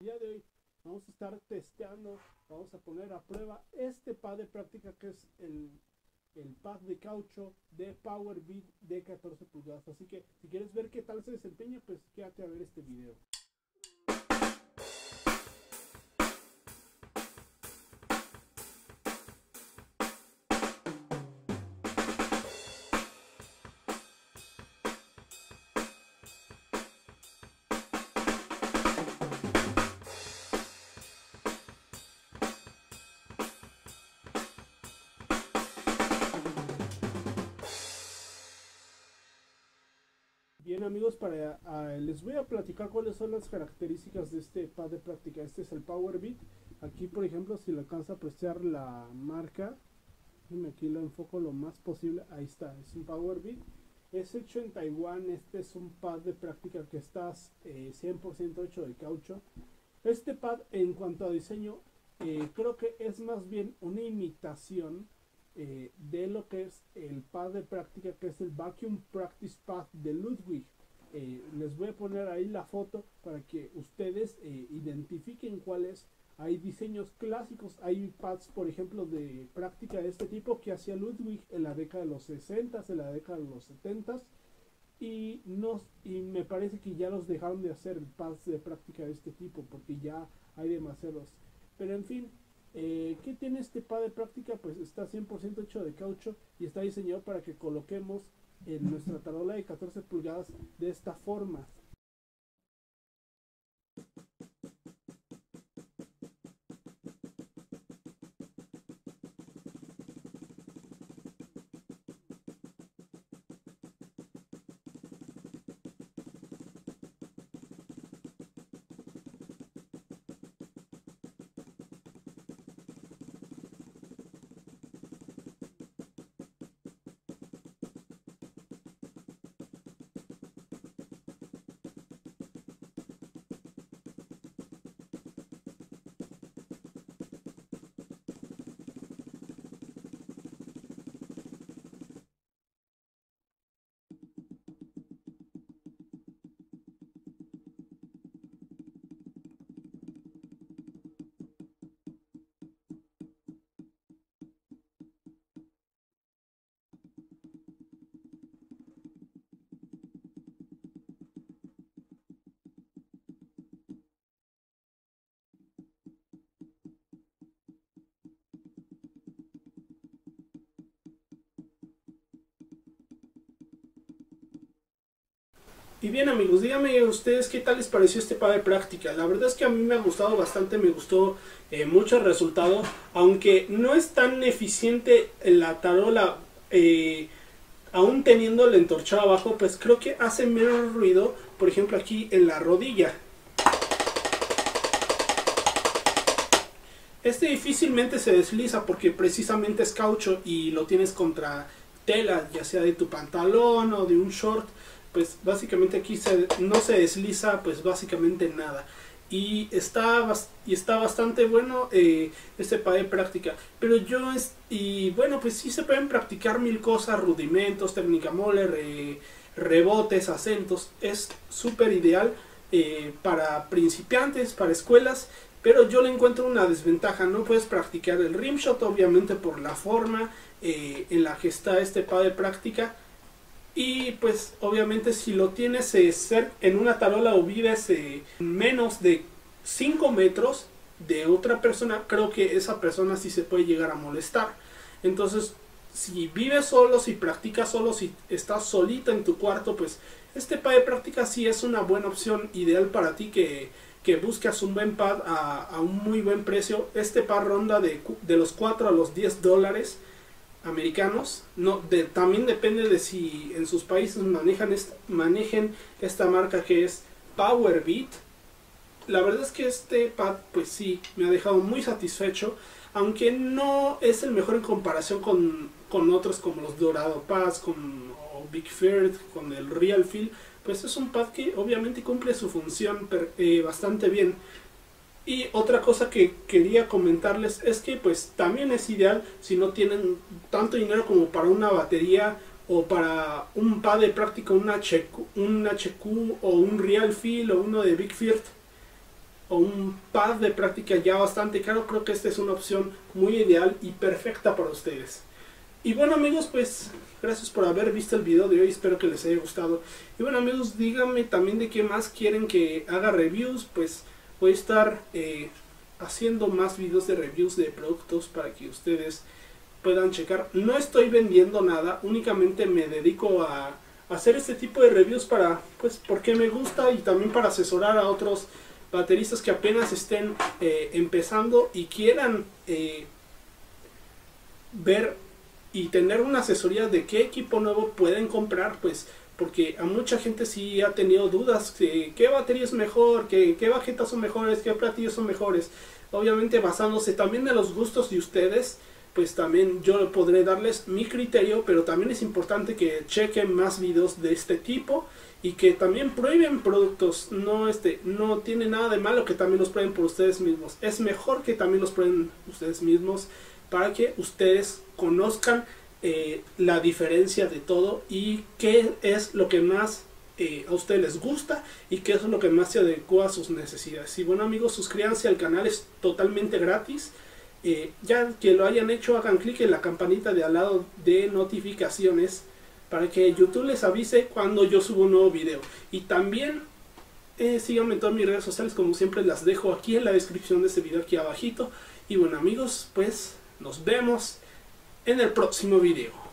Día de hoy vamos a estar testeando, vamos a poner a prueba este pad de práctica que es el, el pad de caucho de Power Beat de 14 pulgadas. Así que si quieres ver qué tal se desempeña, pues quédate a ver este video. Bien amigos, para, ah, les voy a platicar cuáles son las características de este pad de práctica. Este es el Power Beat. Aquí por ejemplo si le alcanza a apreciar la marca, aquí lo enfoco lo más posible, ahí está, es un Power Beat. Es hecho en Taiwán, este es un pad de práctica que está 100% eh, hecho de caucho. Este pad en cuanto a diseño eh, creo que es más bien una imitación eh, de lo que es el pad de práctica que es el Vacuum Practice Pad de Ludwig. Eh, les voy a poner ahí la foto para que ustedes eh, identifiquen cuáles. Hay diseños clásicos, hay pads, por ejemplo, de práctica de este tipo que hacía Ludwig en la década de los 60, en la década de los 70 y, nos, y me parece que ya los dejaron de hacer pads de práctica de este tipo porque ya hay demasiados. Pero en fin, eh, ¿Qué tiene este pad de práctica? Pues está 100% hecho de caucho y está diseñado para que coloquemos en nuestra tarola de 14 pulgadas de esta forma. Y bien amigos, díganme ustedes qué tal les pareció este pad de práctica. La verdad es que a mí me ha gustado bastante, me gustó eh, mucho el resultado. Aunque no es tan eficiente la tarola, eh, aún teniendo la entorchada abajo, pues creo que hace menos ruido, por ejemplo aquí en la rodilla. Este difícilmente se desliza porque precisamente es caucho y lo tienes contra tela, ya sea de tu pantalón o de un short pues básicamente aquí se, no se desliza pues básicamente nada. Y está y está bastante bueno eh, este pad de práctica. Pero yo y bueno pues sí se pueden practicar mil cosas rudimentos técnica mole rebotes acentos. Es súper ideal eh, para principiantes para escuelas pero yo le encuentro una desventaja. No puedes practicar el rimshot obviamente por la forma eh, en la que está este pad de práctica y pues obviamente si lo tienes eh, en una tarola o vives eh, menos de 5 metros de otra persona, creo que esa persona sí se puede llegar a molestar. Entonces, si vives solo, si practicas solo, si estás solita en tu cuarto, pues este pad de práctica sí es una buena opción ideal para ti que, que buscas un buen pad a, un muy buen precio. Este pad ronda de, de los 4 a los 10 dólares americanos. No, de, también depende de si en sus países manejan manejen esta marca que es Power Beat. La verdad es que este pad, pues sí, me ha dejado muy satisfecho. Aunque no es el mejor en comparación con, con otros como los Dorado Pads, con Big Firth, con el Real Feel. Pues es un pad que obviamente cumple su función eh, bastante bien. Y otra cosa que quería comentarles es que pues también es ideal si no tienen tanto dinero como para una batería o para un pad de práctica, un HQ, un HQ o un Real Feel o uno de Big Firth. o un pad de práctica ya bastante caro, creo que esta es una opción muy ideal y perfecta para ustedes. Y bueno amigos, pues gracias por haber visto el video de hoy, espero que les haya gustado. Y bueno amigos, díganme también de qué más quieren que haga reviews, pues voy a estar eh, haciendo más videos de reviews de productos para que ustedes puedan checar. No estoy vendiendo nada, únicamente me dedico a hacer este tipo de reviews para, pues porque me gusta y también para asesorar a otros bateristas que apenas estén eh, empezando y quieran eh, ver y tener una asesoría de qué equipo nuevo pueden comprar, pues porque a mucha gente sí ha tenido dudas de qué batería es mejor, qué, qué bajetas son mejores, qué platillos son mejores. Obviamente basándose también en los gustos de ustedes, pues también yo podré darles mi criterio, pero también es importante que chequen más videos de este tipo y que también prueben productos. No, este, no tiene nada de malo que también los prueben por ustedes mismos. Es mejor que también los prueben ustedes mismos para que ustedes conozcan eh, la diferencia de todo y qué es lo que más eh, a ustedes les gusta y qué es lo que más se adecua a sus necesidades. Y bueno amigos, suscríbanse al canal, es totalmente gratis. Eh, ya que lo hayan hecho, hagan clic en la campanita de al lado de notificaciones para que YouTube les avise cuando yo subo un nuevo video. Y también síganme en todas mis redes sociales, como siempre las dejo aquí en la descripción de este video, aquí abajito. Y bueno amigos, pues nos vemos en el próximo video.